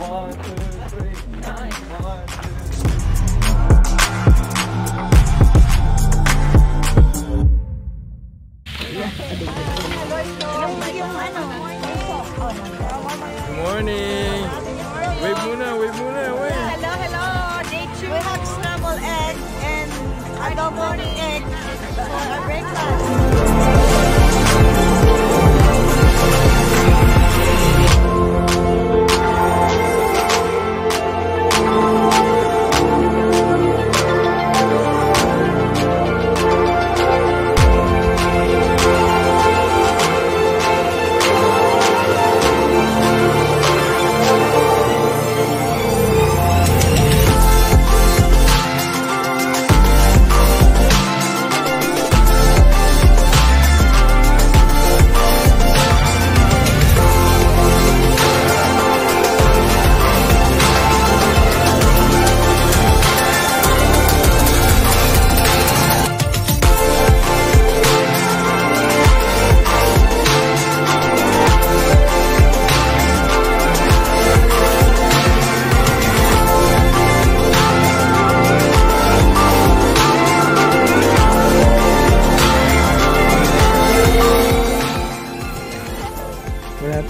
Good morning. Wait, muna, Wait, muna, Wait. Hello, hello. Day two. We have scrambled egg and adobo egg for our breakfast.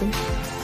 Obrigada.